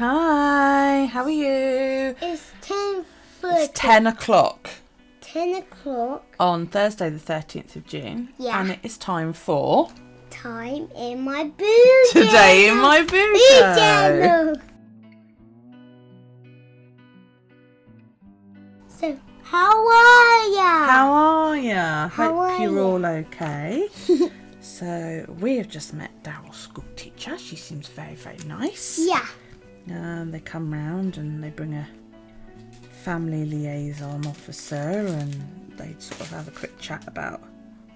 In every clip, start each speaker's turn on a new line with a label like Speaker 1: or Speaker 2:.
Speaker 1: Hi, how are you?
Speaker 2: It's ten
Speaker 1: It's 10 o'clock
Speaker 2: Ten o'clock.
Speaker 1: on Thursday, the 13th of June.
Speaker 2: Yeah.
Speaker 1: And it is time for
Speaker 2: Time in my boot.
Speaker 1: Today in My
Speaker 2: channel. So, how are ya?
Speaker 1: How are ya?
Speaker 2: How
Speaker 1: Hope
Speaker 2: are
Speaker 1: you're
Speaker 2: ya?
Speaker 1: all okay. so, we have just met Daryl's school teacher. She seems very, very nice.
Speaker 2: Yeah.
Speaker 1: Um, they come round and they bring a family liaison officer and they sort of have a quick chat about,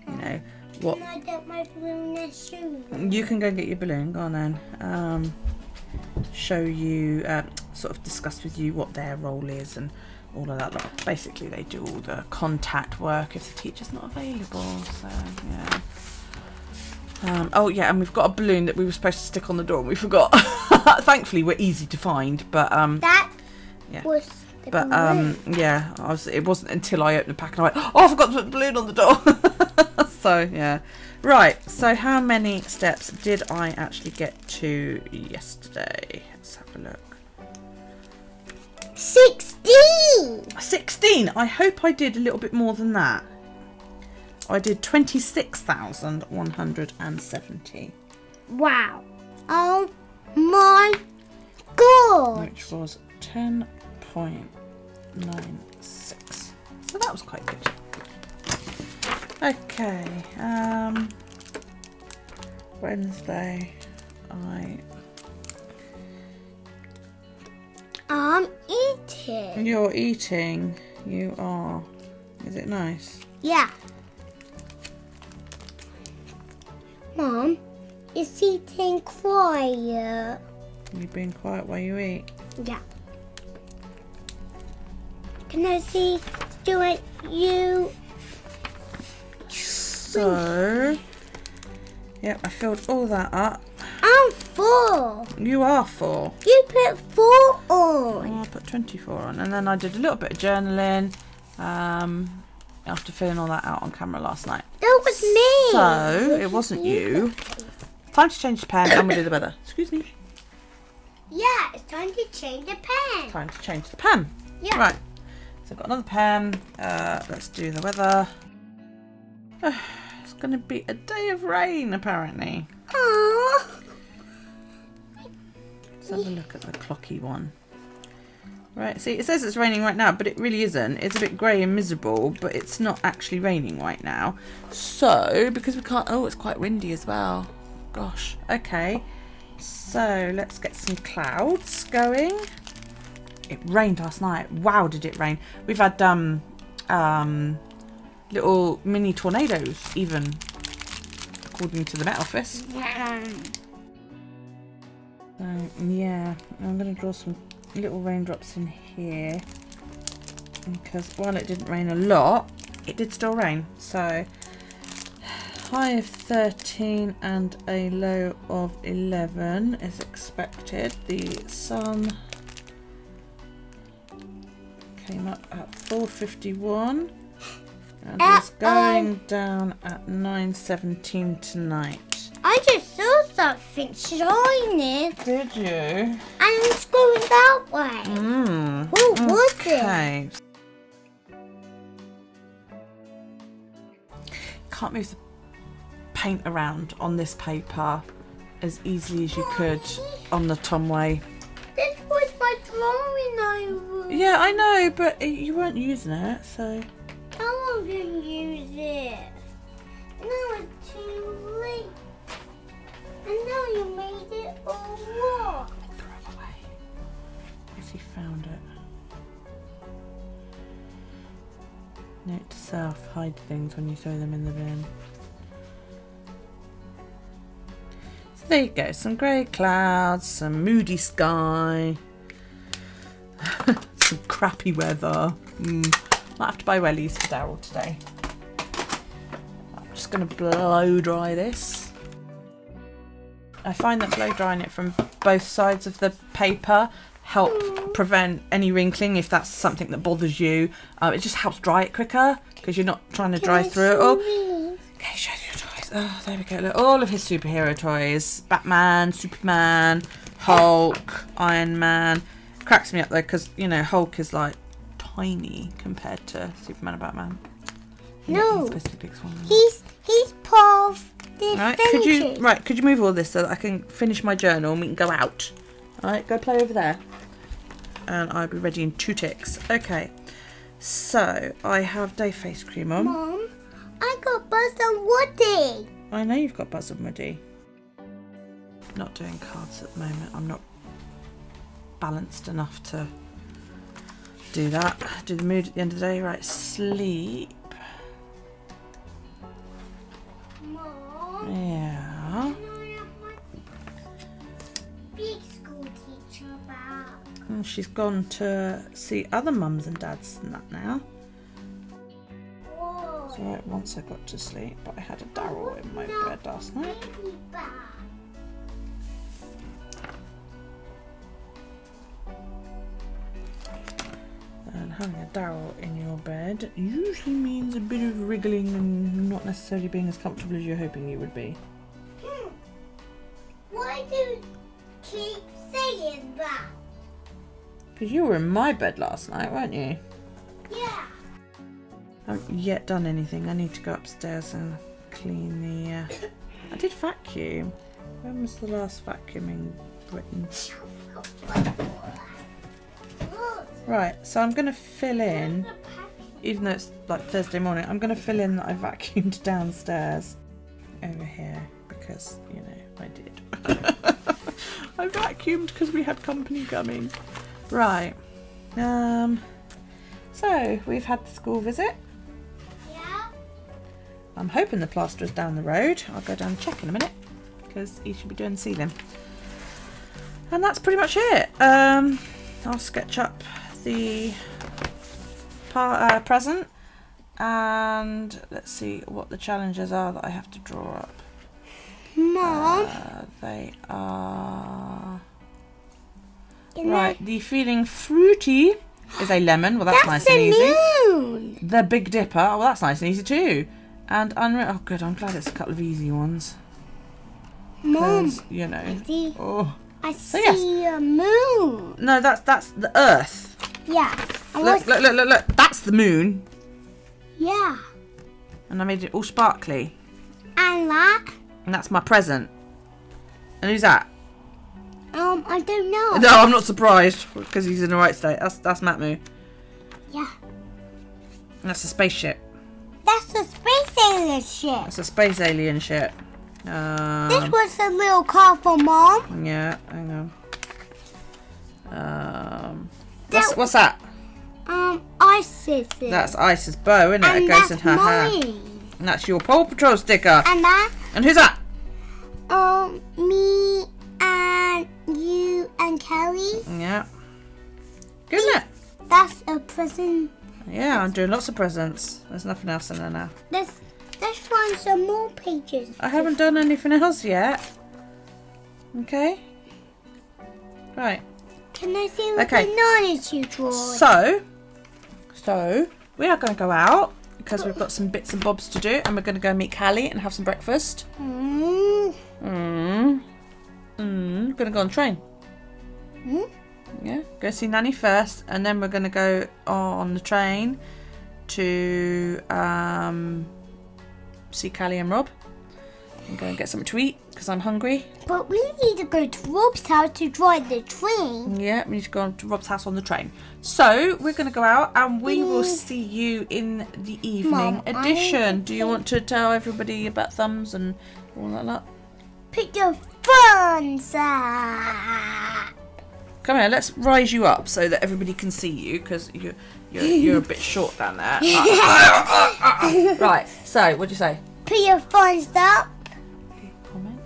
Speaker 1: you know, what
Speaker 2: Can I get my balloon shoe?
Speaker 1: You can go and get your balloon. Go on then. Um, show you, uh, sort of discuss with you what their role is and all of that. Lot. Basically, they do all the contact work if the teacher's not available. So yeah. Um, oh yeah, and we've got a balloon that we were supposed to stick on the door and we forgot. Thankfully, we're easy to find, but um,
Speaker 2: That
Speaker 1: Yeah.
Speaker 2: was the
Speaker 1: but um, yeah, I was. It wasn't until I opened the pack and I went, "Oh, I forgot to put the balloon on the door." so yeah, right. So how many steps did I actually get to yesterday? Let's have a look.
Speaker 2: Sixteen.
Speaker 1: Sixteen. I hope I did a little bit more than that. I did twenty-six thousand one hundred and seventy,
Speaker 2: Wow. Oh my god.
Speaker 1: which was ten point nine six. So that was quite good. Okay. Um, Wednesday, I
Speaker 2: I'm eating.
Speaker 1: you're eating. You are. Is it nice?
Speaker 2: Yeah. Is eating quiet?
Speaker 1: You being quiet while you eat.
Speaker 2: Yeah. Can I see do it you
Speaker 1: So, yep, I filled all that up.
Speaker 2: I'm full.
Speaker 1: You are full.
Speaker 2: You put four on.
Speaker 1: Oh, I put 24 on. And then I did a little bit of journaling um, after filling all that out on camera last night.
Speaker 2: That was me.
Speaker 1: So, it wasn't you. Time to change the pen and we'll do the weather. Excuse me.
Speaker 2: Yeah, it's time to change the pen.
Speaker 1: Time to change the pen.
Speaker 2: Yeah.
Speaker 1: Right. So I've got another pen. Uh, let's do the weather. it's going to be a day of rain, apparently.
Speaker 2: Aww.
Speaker 1: Let's have a look at the clocky one. Right, see, it says it's raining right now, but it really isn't. It's a bit grey and miserable, but it's not actually raining right now. So, because we can't... Oh, it's quite windy as well. Gosh. Okay. So, let's get some clouds going. It rained last night. Wow, did it rain. We've had um, um, little mini tornadoes, even, according to the Met Office. So, yeah, I'm going to draw some little raindrops in here because while it didn't rain a lot, it did still rain. So, high of 13 and a low of 11 is expected. The sun came up at 4.51 and is
Speaker 2: Uh-oh.
Speaker 1: going down at 9.17 tonight.
Speaker 2: I just saw something shining
Speaker 1: Did you?
Speaker 2: and it's going that way.
Speaker 1: Mm.
Speaker 2: What was it?
Speaker 1: Okay. Can't move the paint around on this paper as easily as you could on the Tomoe.
Speaker 2: This was my drawing I wrote.
Speaker 1: Yeah, I know, but you weren't using it, so.
Speaker 2: I wasn't use it. Now it's too late. And now you made it all wrong.
Speaker 1: Throw it away. If you found it. Note to self hide things when you throw them in the bin. So there you go, some grey clouds, some moody sky, some crappy weather. Mm. Might have to buy wellies for Daryl today. I'm just going to blow dry this. I find that blow drying it from both sides of the paper help prevent any wrinkling if that's something that bothers you. Uh, it just helps dry it quicker because you're not trying to dry through it all. Okay, toys. Oh, there we go. Look, all of his superhero toys: Batman, Superman, Hulk, Iron Man. Cracks me up though because you know Hulk is like tiny compared to Superman and Batman.
Speaker 2: No.
Speaker 1: he's supposed to be big small.
Speaker 2: He's of the
Speaker 1: Right, could you right? Could you move all this so that I can finish my journal and we can go out? All right, go play over there, and I'll be ready in two ticks. Okay, so I have day face cream on.
Speaker 2: Mom, Buzz and Woody.
Speaker 1: I know you've got Buzz and Woody. Not doing cards at the moment. I'm not balanced enough to do that. Do the mood at the end of the day. Right, sleep.
Speaker 2: Mom,
Speaker 1: Yeah.
Speaker 2: can I have my big school teacher back?
Speaker 1: And mm, she's gone to see other mums and dads and that now. Once I got to sleep, but I had a Daryl in my bed last night. And having a Daryl in your bed usually means a bit of wriggling and not necessarily being as comfortable as you're hoping you would be.
Speaker 2: Hmm. Why do you keep saying that?
Speaker 1: Because you were in my bed last night, weren't you?
Speaker 2: Yeah.
Speaker 1: I haven't yet done anything. I need to go upstairs and clean the. Uh... I did vacuum. When was the last vacuum in Britain? Right, so I'm going to fill in, even though it's like Thursday morning, I'm going to fill in that I vacuumed downstairs over here because, you know, I did. I vacuumed because we had company coming. Right. Um. So we've had the school visit. I'm hoping the plasterer's down the road. I'll go down and check in a minute because he should be doing sealing. And that's pretty much it. Um, I'll sketch up the uh, present and let's see what the challenges are that I have to draw up.
Speaker 2: Mom.
Speaker 1: Uh, they are
Speaker 2: can
Speaker 1: right. The feeling fruity is a lemon. Well, that's,
Speaker 2: That's
Speaker 1: nice and easy.
Speaker 2: moon.
Speaker 1: The Big Dipper. Oh, well, that's nice and easy too. And unreal. Oh, good. I'm glad it's a couple of easy ones.
Speaker 2: Mom.
Speaker 1: 'cause, you know.
Speaker 2: I see.
Speaker 1: Oh
Speaker 2: I
Speaker 1: So
Speaker 2: see
Speaker 1: yes.
Speaker 2: a moon.
Speaker 1: no, that's that's the Earth.
Speaker 2: Yeah.
Speaker 1: Look, look, look, look, look. That's the moon,
Speaker 2: Yeah.
Speaker 1: and I made it all sparkly.
Speaker 2: And that.
Speaker 1: And that's my present. And who's that?
Speaker 2: Um, I don't know.
Speaker 1: No, I'm not surprised because he's in the right state. That's that's Matmu.
Speaker 2: Yeah.
Speaker 1: And that's a spaceship.
Speaker 2: That's a space alien ship.
Speaker 1: That's a space alien ship.
Speaker 2: This
Speaker 1: Um,
Speaker 2: was a little car for mom.
Speaker 1: yeah, hang on. Um, what's,
Speaker 2: That-
Speaker 1: what's that?
Speaker 2: Um, Isis.
Speaker 1: That's Ice's bow, isn't it?
Speaker 2: and
Speaker 1: it goes
Speaker 2: that's
Speaker 1: in her hair.
Speaker 2: mine.
Speaker 1: And that's your Paw Patrol sticker.
Speaker 2: And that,
Speaker 1: And who's that?
Speaker 2: um, me and you and Kelly.
Speaker 1: Yeah. Good, isn't it?
Speaker 2: That's a present.
Speaker 1: Yeah, I'm doing lots of presents. There's nothing else in there now.
Speaker 2: Let's find some more pages.
Speaker 1: I haven't done anything else yet. Okay. Right.
Speaker 2: Can I see what
Speaker 1: Okay.
Speaker 2: bananas you draw?
Speaker 1: So, so we are going to go out because we've got some bits and bobs to do, and we're going to go meet Callie and have some breakfast.
Speaker 2: Mm.
Speaker 1: Mm. Mm. Going to go on train.
Speaker 2: Hmm?
Speaker 1: Yeah. Go see Nanny first, and then we're going to go on the train to um, see Callie and Rob. And go and get something to eat because I'm hungry.
Speaker 2: But we need to go to Rob's house to drive the train.
Speaker 1: Yeah, we need to go to Rob's house on the train. So we're going to go out and we will
Speaker 2: Mm.
Speaker 1: see you in the evening
Speaker 2: Mum, I
Speaker 1: edition. Do you want to tell everybody about thumbs and all that lot?
Speaker 2: Put your phones up.
Speaker 1: Come here, let's rise you up so that everybody can see you because you're, you're, you're a bit short down there. right, so what'd you say?
Speaker 2: Put your phones up.
Speaker 1: Comment?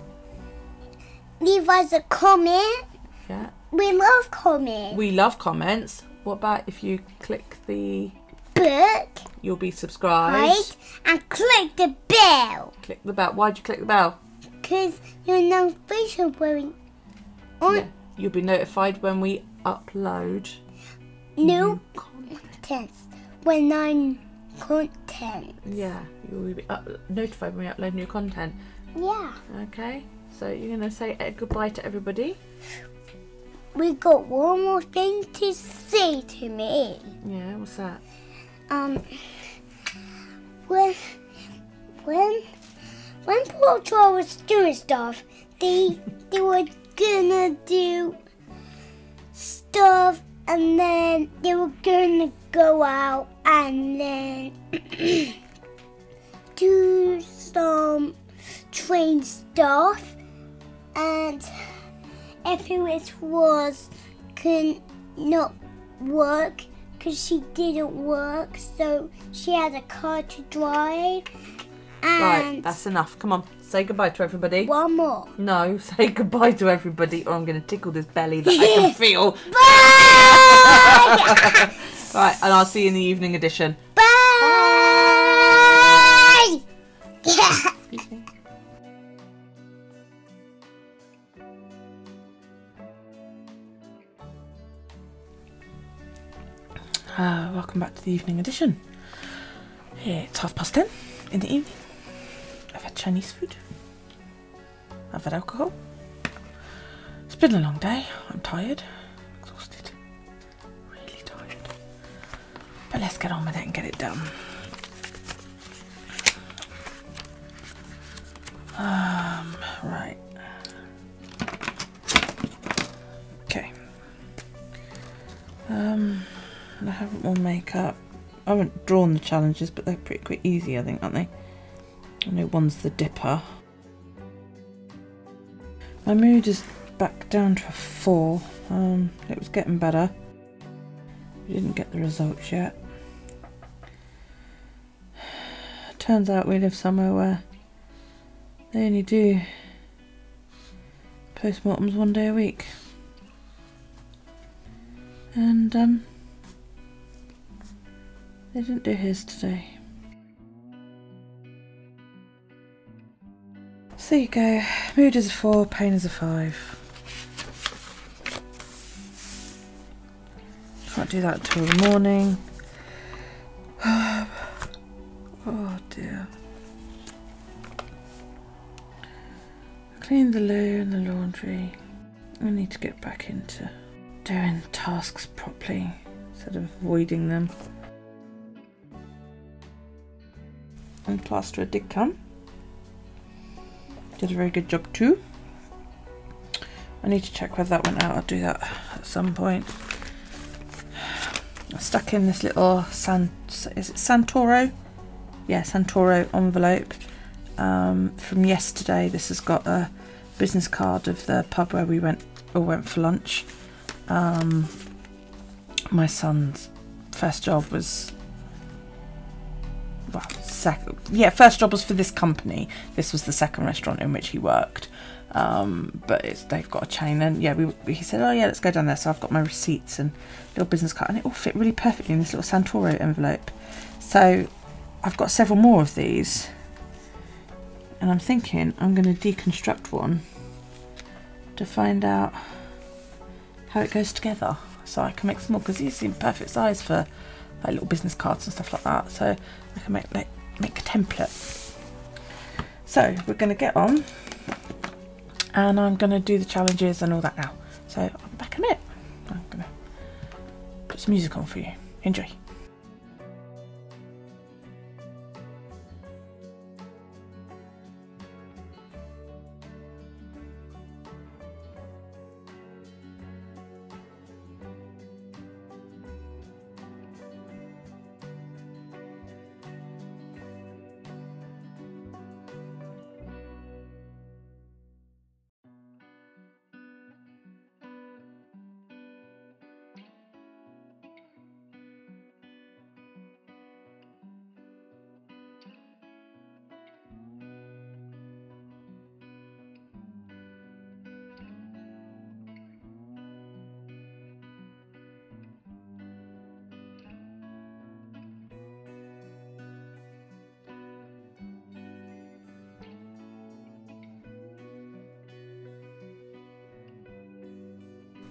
Speaker 2: Leave us a comment.
Speaker 1: Yeah.
Speaker 2: We love comments.
Speaker 1: We love comments. What about if you click the,
Speaker 2: Book,
Speaker 1: you'll be subscribed.
Speaker 2: right, and click the bell.
Speaker 1: Click the bell. Why'd you click the bell?
Speaker 2: Because your notification will on
Speaker 1: Yeah. You'll be notified when we upload
Speaker 2: new content. when I'm content.
Speaker 1: Yeah, you will be up- notified when we upload new content.
Speaker 2: Yeah.
Speaker 1: Okay, so you're going to say uh, goodbye to everybody.
Speaker 2: We got one more thing to say to me.
Speaker 1: Yeah, what's that?
Speaker 2: Um, when, when, when Paw Patrol was doing stuff, they, they were gonna do stuff and then they were gonna go out and then do some train stuff. And if it was could not work because she didn't work so she had a car to drive.
Speaker 1: Right, that's enough. Come on, say goodbye to everybody.
Speaker 2: one more
Speaker 1: No, say goodbye to everybody, or I'm going to tickle this belly that I can feel.
Speaker 2: bye
Speaker 1: Right, and I'll see you in the evening edition.
Speaker 2: bye
Speaker 1: Uh, welcome back to the evening edition. It's half past ten in the evening. Had Chinese food. I've had alcohol. It's been a long day. I'm tired, exhausted, really tired. But let's get on with it and get it done. Um, right. Okay. Um. I haven't worn makeup. I haven't drawn the challenges, but they're pretty quick, easy, I think, aren't they? I know one's the dipper. My mood is back down to a four. Um, it was getting better. We didn't get the results yet. Turns out we live somewhere where they only do postmortems one day a week. And um they didn't do his today. There you go. Mood is a four, pain is a five. Can't do that until the morning. oh dear. Clean the loo and the laundry. I need to get back into doing tasks properly instead of avoiding them. and plasterer did come. Did a very good job too. I need to check whether that went out. I'll do that at some point. I stuck in this little San is it Santoro? Yeah, Santoro envelope um, from yesterday. This has got a business card of the pub where we went or went for lunch. Um, my son's first job was well, second, yeah, first job was for this company. This was the second restaurant in which he worked. Um, but they've got a chain, and yeah, we, he said, "Oh yeah, let's go down there." So I've got my receipts and little business card, and it all fit really perfectly in this little Santoro envelope. So I've got several more of these, and I'm thinking I'm going to deconstruct one to find out how it goes together, so I can make some more because these seem perfect size for like little business cards and stuff like that. So I can make like make a template. So we're going to get on and I'm going to do the challenges and all that now. So I'm back in it. I'm going to put some music on for you. Enjoy.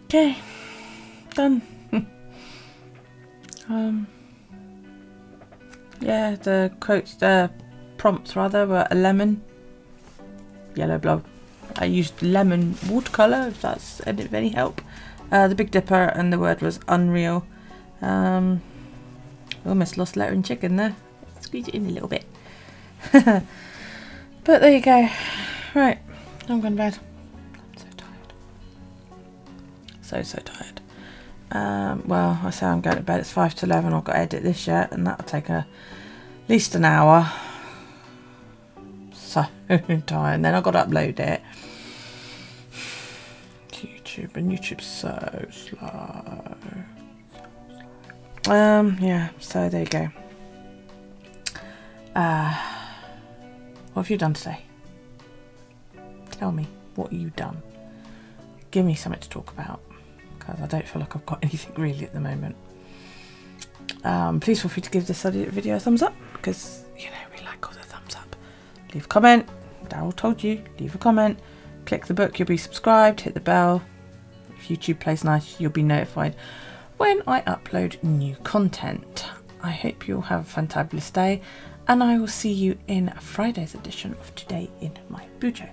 Speaker 1: Okay, done. um, Yeah, the quotes, the prompts rather, were a lemon, yellow blob. I used lemon watercolour, if that's of any help. Uh, the Big Dipper, and the word was unreal. Um, almost lost letter and chicken there. Squeeze it in a little bit. but there you go. Right, I'm going to bed. So, so tired. Um, well, I say I'm going to bed. It's 5 to 11. I've got to edit this yet, and that'll take a, at least an hour. So tired. And then I've got to upload it. To YouTube, and YouTube's so slow. Um, yeah, so there you go. Uh, what have you done today? Tell me, what you've done? Give me something to talk about because I don't feel like I've got anything really at the moment. Um, please feel free to give this video a thumbs up because you know we like all the thumbs up. Leave a comment. Daryl told you. Leave a comment. Click the book. You'll be subscribed. Hit the bell. If YouTube plays nice, you'll be notified when I upload new content. I hope you'll have a fantabulous day, and I will see you in Friday's edition of Today in My Bujo.